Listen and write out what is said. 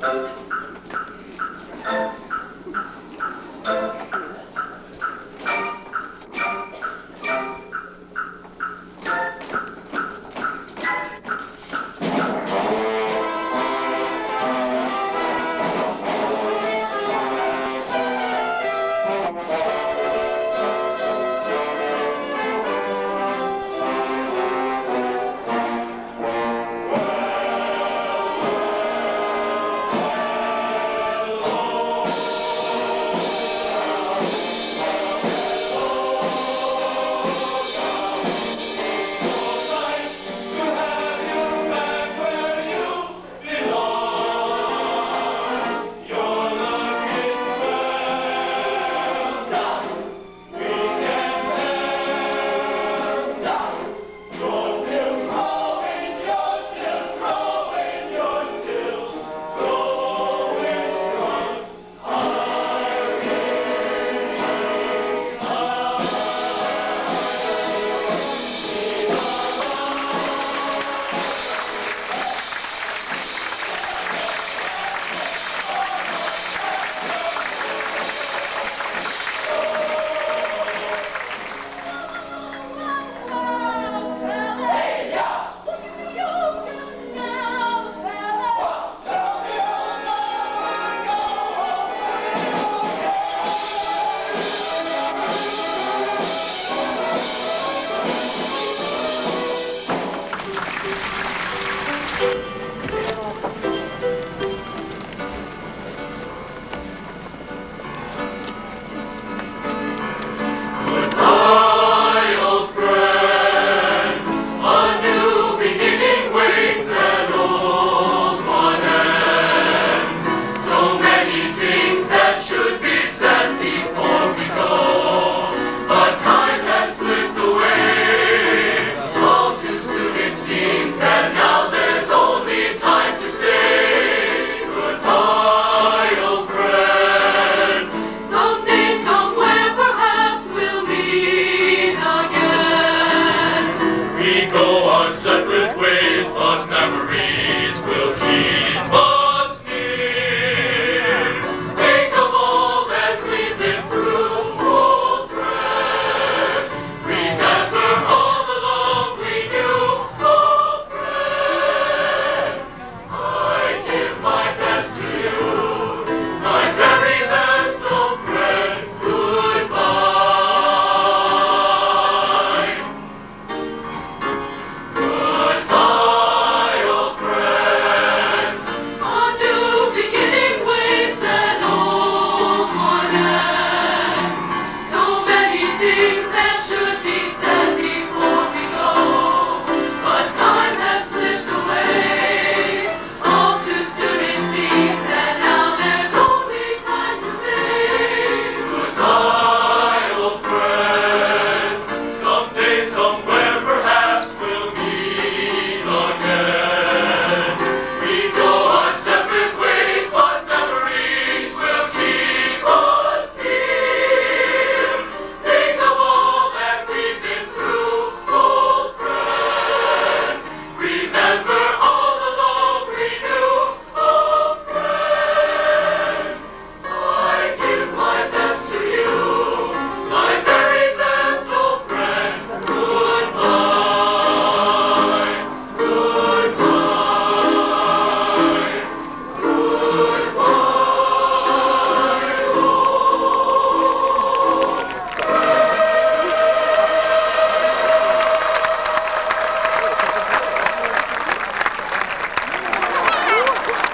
嗯